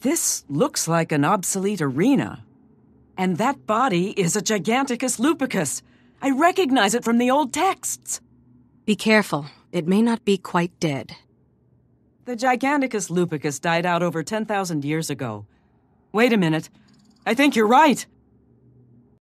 This looks like an obsolete arena. And that body is a Giganticus lupicus. I recognize it from the old texts. Be careful. It may not be quite dead. The Giganticus lupicus died out over 10,000 years ago. Wait a minute. I think you're right.